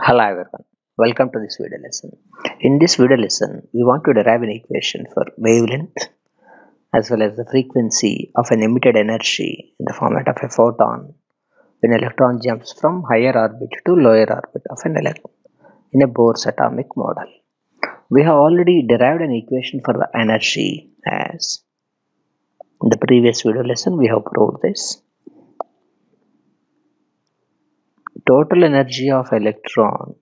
Hello everyone, welcome to this video lesson. In this video lesson, we want to derive an equation for wavelength as well as the frequency of an emitted energy in the format of a photon when an electron jumps from higher orbit to lower orbit of an electron in a Bohr's atomic model. We have already derived an equation for the energy as in the previous video lesson we have proved this. Total energy of electron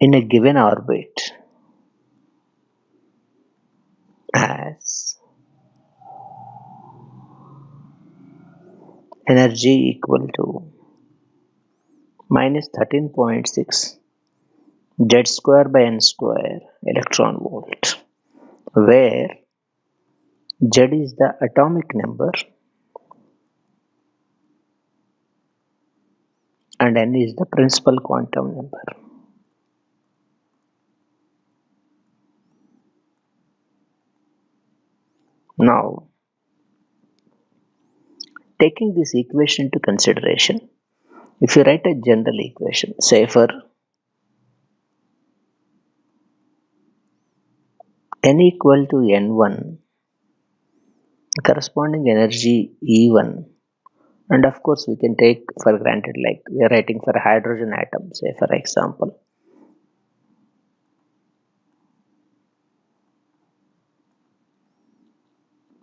in a given orbit as energy equal to minus 13.6 z square by n square electron volt where z is the atomic number and n is the principal quantum number. Now, taking this equation into consideration, if you write a general equation, say for n equal to n1, corresponding energy E1, and of course we can take for granted like we are writing for a hydrogen atom, say for example.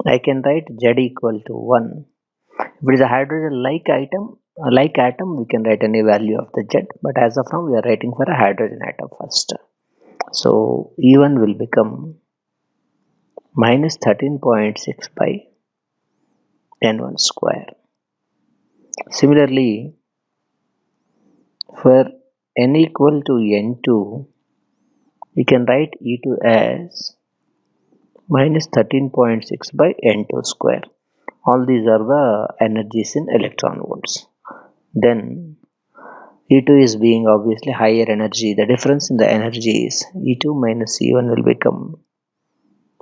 I can write Z equal to 1. If it is a hydrogen like item, like atom, we can write any value of the Z, but as of now we are writing for a hydrogen atom first. So E1 will become minus 13.6 by N1 square. Similarly, for n equal to n2, we can write E2 as minus 13.6 by n2 square. All these are the energies in electron volts. Then E2 is being obviously higher energy. The difference in the energy is E2 minus E1 will become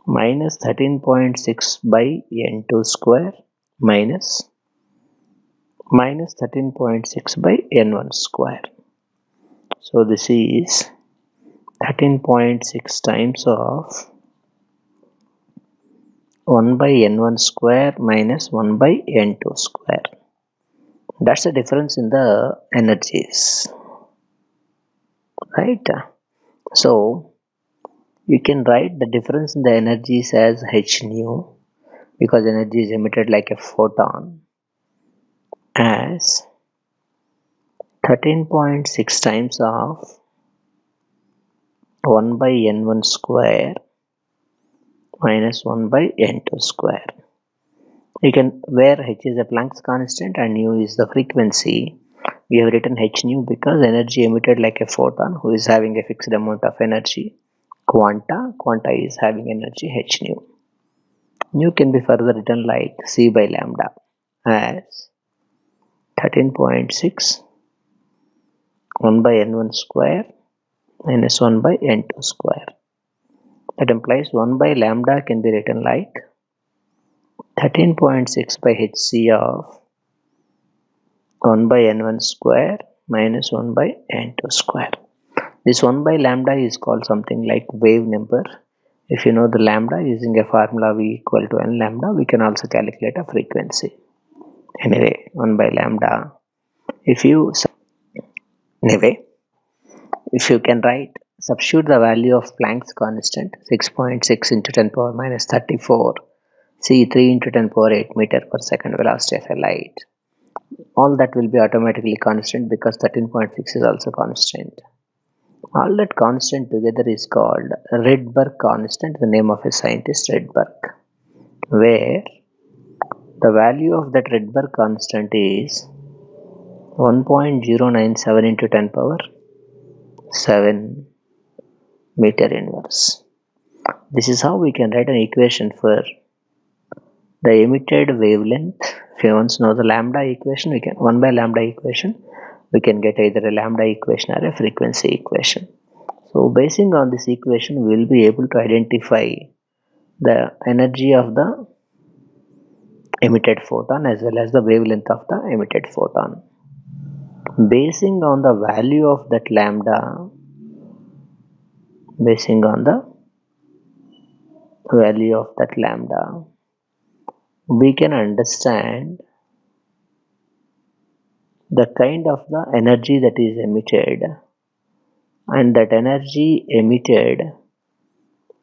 minus 13.6 by n2 square minus minus 13.6 by n1 square. So this is 13.6 times of 1 by n1 square minus 1 by n2 square. That's the difference in the energies. Right? So you can write the difference in the energies as h nu because energy is emitted like a photon as 13.6 times of 1 by n1 square minus 1 by n2 square. You can where h is a Planck's constant and nu is the frequency. We have written h nu because energy emitted like a photon who is having a fixed amount of energy. Quanta, quanta is having energy h nu. Nu can be further written like c by lambda as 13.6 1 by n1 square minus 1 by n2 square. That implies 1 by lambda can be written like 13.6 by hc of 1 by n1 square minus 1 by n2 square. This 1 by lambda is called something like wave number. If you know the lambda using a formula v equal to n lambda, we can also calculate a frequency. Anyway, 1 by lambda. If you anyway, if you can write substitute the value of Planck's constant 6.6 into 10 power minus 34 c 3 into 10 power 8 meter per second velocity of a light all that will be automatically constant because 13.6 is also constant all that constant together is called Rydberg constant the name of a scientist Rydberg where the value of that Rydberg constant is 1.097 into 10 power 7 meter inverse. This is how we can write an equation for the emitted wavelength. If you want to know the lambda equation, we can 1 by lambda equation, we can get either a lambda equation or a frequency equation. So basing on this equation, we will be able to identify the energy of the emitted photon as well as the wavelength of the emitted photon. Basing on the value of that lambda basing on the value of that lambda we can understand the kind of the energy that is emitted. And that energy emitted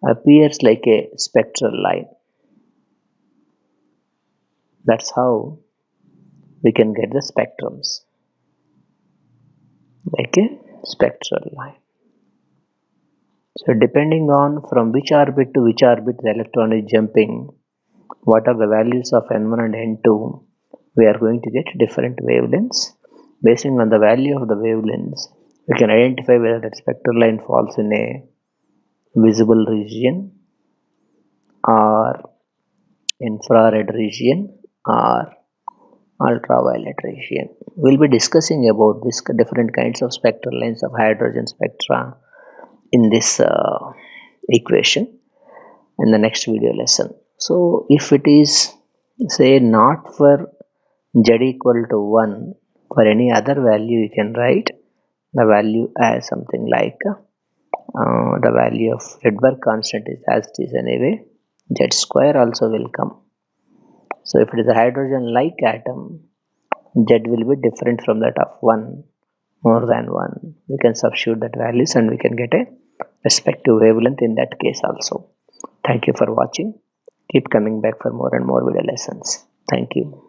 appears like a spectral line that's how we can get the spectrums. Like a spectral line. So depending on from which orbit to which orbit the electron is jumping what are the values of n1 and n2 we are going to get different wavelengths. Basing on the value of the wavelengths we can identify whether that spectral line falls in a visible region or infrared region or ultraviolet region. We'll be discussing about these different kinds of spectral lines of hydrogen spectra in this uh, equation in the next video lesson. So if it is say not for z equal to 1 for any other value you can write the value as something like uh, the value of Rydberg constant is as it is anyway z square also will come so if it is a hydrogen like atom z will be different from that of 1 more than 1 we can substitute that values and we can get a respective wavelength in that case also. Thank you for watching. Keep coming back for more and more video lessons. Thank you